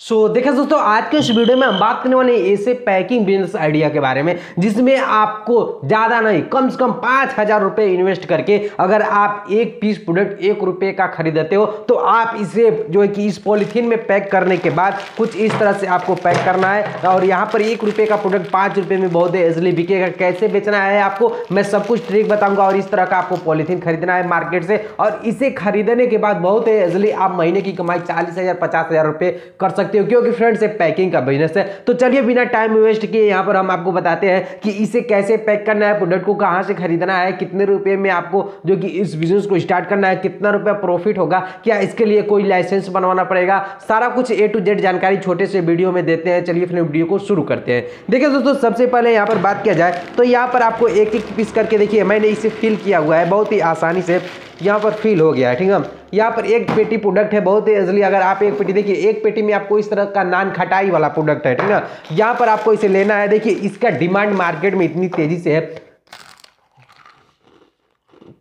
सो so, देखा दोस्तों आज के इस वीडियो में हम बात करने वाले ऐसे पैकिंग बिज़नेस आइडिया के बारे में जिसमें आपको ज़्यादा नहीं कम से कम पाँच हज़ार रुपये इन्वेस्ट करके अगर आप एक पीस प्रोडक्ट एक रुपये का खरीदते हो तो आप इसे जो है कि इस पॉलीथीन में पैक करने के बाद कुछ इस तरह से आपको पैक करना है। और यहाँ पर एक रुपये का प्रोडक्ट पाँच रुपये में बहुत इजली बिकेगा। कैसे बेचना है आपको? मैं सब कुछ ट्रिक बताऊँगा और इस तरह का आपको पॉलीथीन खरीदना है मार्केट से। और इसे खरीदने के बाद बहुत इजली आप महीने की कमाई चालीस हज़ार पचास हज़ार कर सकते सकते हो, क्योंकि फ्रेंड्स ये पैकिंग का बिज़नेस है। तो चलिए, बिना टाइम वेस्ट किए यहाँ पर हम आपको बताते हैं कि इसे कैसे पैक करना है प्रोडक्ट को कहाँ से खरीदना है, कितने रुपए में आपको जो कि इस बिज़नेस को स्टार्ट करना है, कितना रुपया प्रॉफिट होगा, क्या इसके लिए कोई लाइसेंस बनवाना पड़ेगा। सारा कुछ ए टू जेड जानकारी छोटे से वीडियो में देते हैं। चलिए, फिर वीडियो को शुरू करते हैं। देखिए दोस्तों, सबसे पहले यहाँ पर बात किया जाए तो यहाँ पर आपको एक एक पीस करके देखिए, मैंने इसे फिल किया हुआ है बहुत ही आसानी से। यहाँ पर फिल हो गया है, ठीक है? यहाँ पर एक पेटी प्रोडक्ट है, बहुत ही इजली अगर आप एक पेटी, देखिए, एक पेटी में आपको इस तरह का नान खटाई वाला प्रोडक्ट है, ठीक है? यहाँ पर आपको इसे लेना है, देखिए, इसका डिमांड मार्केट में इतनी तेज़ी से है।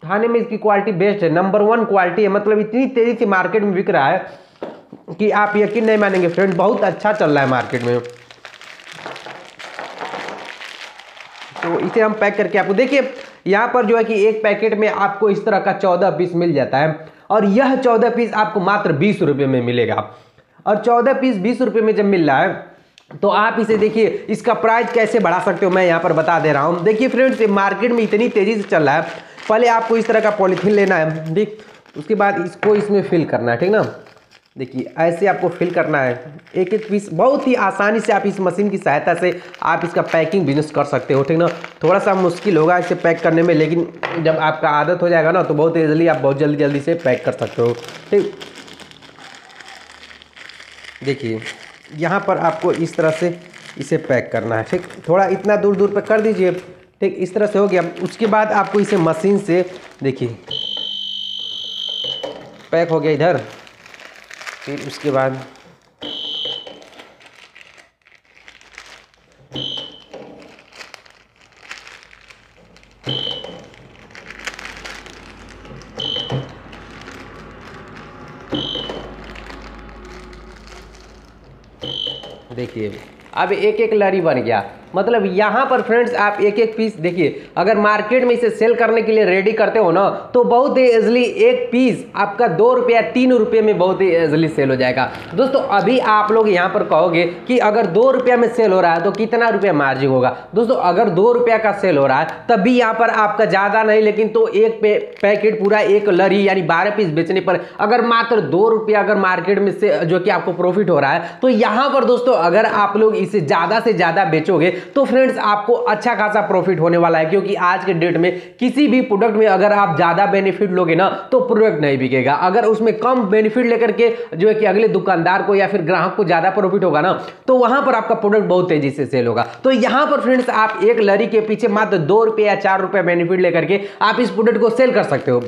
खाने में इसकी क्वालिटी बेस्ट है नंबर वन क्वालिटी है मतलब इतनी तेज़ी से मार्केट में बिक रहा है कि आप यकीन नहीं मानेंगे फ्रेंड बहुत अच्छा चल रहा है मार्केट में। तो इसे हम पैक करके आपको, देखिए यहाँ पर जो है कि एक पैकेट में आपको इस तरह का चौदह पीस मिल जाता है और यह चौदह पीस आपको मात्र बीस रुपये में मिलेगा। और चौदह पीस बीस रुपये में जब मिल रहा है तो आप इसे देखिए, इसका प्राइस कैसे बढ़ा सकते हो मैं यहाँ पर बता दे रहा हूँ। देखिए फ्रेंड्स मार्केट में इतनी तेज़ी से चल रहा है। पहले आपको इस तरह का पॉलीथीन लेना है, ठीक? उसके बाद इसको इसमें फिल करना है, ठीक ना? देखिए, ऐसे आपको फिल करना है। एक एक पीस बहुत ही आसानी से आप इस मशीन की सहायता से आप इसका पैकिंग बिज़नेस कर सकते हो, ठीक ना? थोड़ा सा मुश्किल होगा इसे पैक करने में, लेकिन जब आपका आदत हो जाएगा ना तो बहुत ईजिली आप बहुत जल्दी जल्दी से पैक कर सकते हो, ठीक? देखिए, यहाँ पर आपको इस तरह से इसे पैक करना है, ठीक? थोड़ा इतना दूर दूर पर कर दीजिए, ठीक? इस तरह से हो गया। उसके बाद आपको इसे मशीन से, देखिए पैक हो गया इधर। फिर उसके बाद देखिए अब एक एक लड़ी बन गया। मतलब यहाँ पर फ्रेंड्स आप एक एक पीस देखिए, अगर मार्केट में इसे सेल करने के लिए रेडी करते हो ना तो बहुत ही इजली एक पीस आपका दो रुपया, तीन रुपये में बहुत ही इजली सेल हो जाएगा। दोस्तों, अभी आप लोग यहाँ पर कहोगे कि अगर दो रुपया में सेल हो रहा है तो कितना रुपया मार्जिन होगा? दोस्तों, अगर दो रुपया का सेल हो रहा है तब भी यहाँ पर आपका ज़्यादा नहीं, लेकिन तो एक पैकेट पूरा एक लड़ी, यानी बारह पीस बेचने पर, अगर मात्र दो रुपया अगर मार्केट में से, जो कि आपको प्रॉफिट हो रहा है तो यहाँ पर दोस्तों, अगर आप लोग इसे ज़्यादा से ज़्यादा बेचोगे तो फ्रेंड्स आपको अच्छा खासा प्रॉफिट होने वाला है, क्योंकि आज के डेट में किसी भी प्रोडक्ट में अगर आप ज़्यादा बेनिफिट लोगे ना तो प्रोडक्ट नहीं बिकेगा। अगर उसमें कम बेनिफिट लेकर के जो है कि अगले दुकानदार को या फिर ग्राहक को ज़्यादा प्रॉफिट होगा ना तो वहाँ पर आपका प्रोडक्ट बहुत तेज़ी से सेल होगा। तो यहाँ पर फ्रेंड्स आप एक लड़ी के पीछे मात्र दो रुपये या चार रुपये बेनिफिट लेकर के आप इस प्रोडक्ट को सेल कर सकते हो।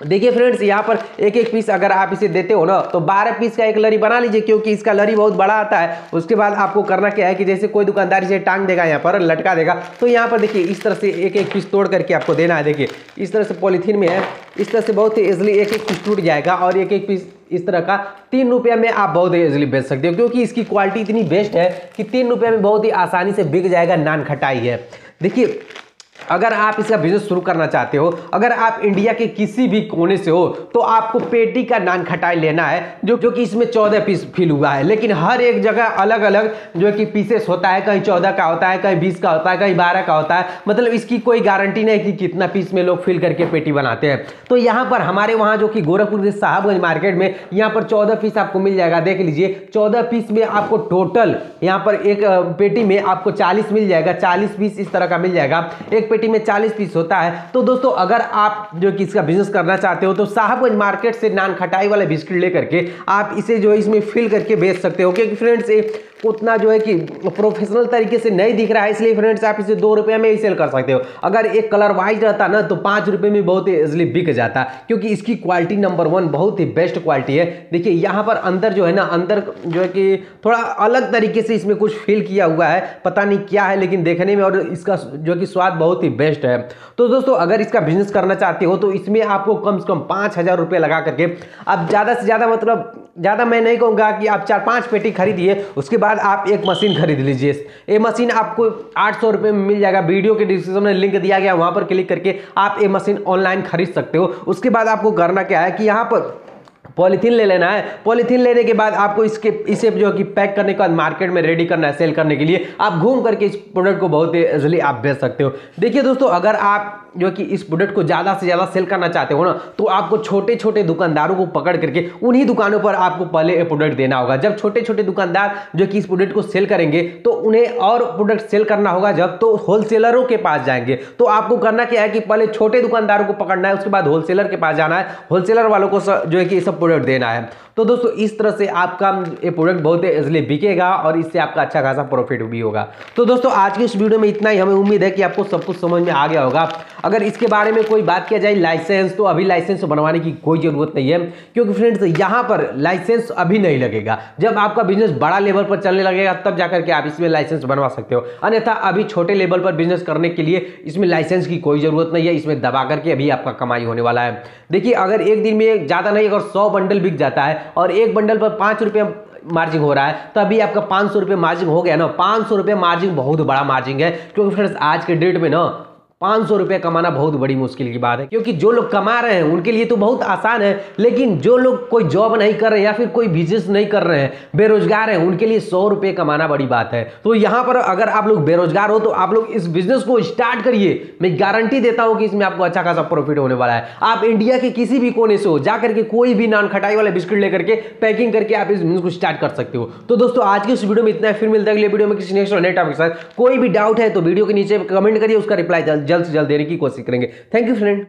देखिए फ्रेंड्स यहाँ पर एक एक पीस अगर आप इसे देते हो ना तो 12 पीस का एक लरी बना लीजिए, क्योंकि इसका लरी बहुत बड़ा आता है। उसके बाद आपको करना क्या है कि जैसे कोई दुकानदार इसे टांग देगा यहाँ पर, लटका देगा तो यहाँ पर देखिए इस तरह से एक एक पीस तोड़ करके आपको देना है। देखिए, इस तरह से पॉलीथीन में है, इस तरह से बहुत ही ईजिली एक एक पीस टूट जाएगा और एक एक पीस इस तरह का तीन रुपये में आप बहुत ही ईजिली बेच सकते हो, क्योंकि इसकी क्वालिटी इतनी बेस्ट है कि तीन रुपये में बहुत ही आसानी से बिक जाएगा नान खटाई है। देखिए अगर आप इसका बिज़नेस शुरू करना चाहते हो, अगर आप इंडिया के किसी भी कोने से हो तो आपको पेटी का नान खटाई लेना है, जो क्योंकि इसमें चौदह पीस फिल हुआ है। लेकिन हर एक जगह अलग अलग जो कि पीसेस होता है, कहीं चौदह का होता है, कहीं बीस का होता है, कहीं बारह का होता है। मतलब इसकी कोई गारंटी नहीं कि कितना पीस में लोग फिल करके पेटी बनाते हैं। तो यहाँ पर हमारे वहाँ, जो कि गोरखपुर के साहबगंज मार्केट में, यहाँ पर चौदह पीस आपको मिल जाएगा। देख लीजिए, चौदह पीस में आपको टोटल यहाँ पर एक पेटी में आपको चालीस मिल जाएगा। चालीस पीस इस तरह का मिल जाएगा। एक में चालीस पीस होता है। तो दोस्तों, अगर आप जो कि इसका बिज़नेस करना चाहते हो तो साहबगंज मार्केट से नान खटाई वाले बिस्किट लेकर के आप इसे जो है इसमें फिल करके बेच सकते हो। क्योंकि फ्रेंड्स उतना जो है कि प्रोफेशनल तरीके से नहीं दिख रहा है, इसलिए फ्रेंड्स आप इसे दो रुपये में ही सेल कर सकते हो। अगर एक कलर वाइट रहता ना तो पाँच रुपये में बहुत ही इजली बिक जाता। क्योंकि इसकी क्वालिटी नंबर वन बहुत ही बेस्ट क्वालिटी है। देखिए, यहाँ पर अंदर जो है ना, अंदर जो है कि थोड़ा अलग तरीके से इसमें कुछ फील किया हुआ है। पता नहीं क्या है, लेकिन देखने में और इसका जो कि स्वाद बहुत ही ही बेस्ट है। तो दोस्तों, अगर इसका बिज़नेस करना चाहते हो तो इसमें आपको कम से कम पाँच हज़ार रुपये लगा करके आप ज़्यादा से ज़्यादा मतलब ज़्यादा मैं नहीं कहूँगा कि आप चार पाँच पेटी खरीदिए, उसके बाद आप एक मशीन खरीद लीजिए। ये मशीन आपको आठ सौ में मिल जाएगा। वीडियो के डिस्क्रिप्शन में लिंक दिया गया, वहाँ पर क्लिक करके आप ये मशीन ऑनलाइन खरीद सकते हो। उसके बाद आपको करना क्या है कि यहाँ पर पॉलीथीन ले लेना है। पॉलीथीन लेने के बाद आपको इसके, इसे जो कि पैक करने के बाद मार्केट में रेडी करना है, सेल करने के लिए। आप घूम करके इस प्रोडक्ट को बहुत ही इजिली आप बेच सकते हो। देखिए दोस्तों, अगर आप जो कि इस प्रोडक्ट को ज़्यादा से ज़्यादा सेल करना चाहते हो ना तो आपको छोटे छोटे दुकानदारों को पकड़ करके उन्हीं दुकानों पर आपको पहले ये प्रोडक्ट देना होगा। जब छोटे छोटे दुकानदार जो कि इस प्रोडक्ट को सेल करेंगे तो उन्हें और प्रोडक्ट सेल करना होगा जब तो होलसेलरों के पास जाएँगे। तो आपको करना क्या है कि पहले छोटे दुकानदारों को पकड़ना है, उसके बाद होलसेलर के पास जाना है होलसेलर वालों को जो है कि सब प्रोडक्ट देना है। तो दोस्तों, इस तरह से आपका ये प्रोडक्ट बहुत इजली बिकेगा और इससे आपका अच्छा खासा प्रॉफिट भी होगा। तो दोस्तों, आज की इस वीडियो में इतना ही। हमें उम्मीद है कि आपको सब कुछ समझ में आ गया होगा। अगर इसके बारे में कोई बात किया जाए लाइसेंस तो अभी लाइसेंस बनवाने की कोई ज़रूरत नहीं है। क्योंकि फ्रेंड्स यहाँ पर लाइसेंस अभी नहीं लगेगा। जब आपका बिज़नेस बड़ा लेवल पर चलने लगेगा, तब जाकर के आप इसमें लाइसेंस बनवा सकते हो। अन्यथा अभी छोटे लेवल पर बिज़नेस करने के लिए इसमें लाइसेंस की कोई ज़रूरत नहीं है। इसमें दबा करके अभी आपका कमाई होने वाला है। देखिए, अगर एक दिन में ज़्यादा नहीं, अगर सौ बंडल बिक जाता है और एक बंडल पर पाँच रुपये मार्जिन हो रहा है तो अभी आपका पाँच सौ रुपये मार्जिन हो गया ना। पाँच सौ रुपये मार्जिन बहुत बड़ा मार्जिन है। क्योंकि फ्रेंड्स आज के डेट में ना पाँच सौ रुपये कमाना बहुत बड़ी मुश्किल की बात है, क्योंकि जो लोग कमा रहे हैं, उनके लिए तो बहुत आसान है, लेकिन जो लोग कोई जॉब नहीं कर रहे हैं या फिर कोई बिज़नेस नहीं कर रहे हैं, बेरोजगार हैं, उनके लिए सौ रुपये कमाना बड़ी बात है। तो यहाँ पर अगर आप लोग बेरोजगार हो तो आप लोग इस बिज़नेस को स्टार्ट करिए। मैं गारंटी देता हूँ कि इसमें आपको अच्छा खासा प्रॉफिट होने वाला है। आप इंडिया के किसी भी कोने से हो जा करके कोई भी नान खटाई वाला बिस्किट लेकर के पैकिंग करके आप इस बिज़नेस को स्टार्ट कर सकते हो। तो दोस्तों, आज की इस वीडियो में इतना फिर मिलता है अगले वीडियो में किसी नेक्स्ट टॉपिक के साथ। कोई भी डाउट है तो वीडियो के नीचे कमेंट करिए, उसका रिप्लाई जल्द से जल्द देने की कोशिश करेंगे। Thank you friend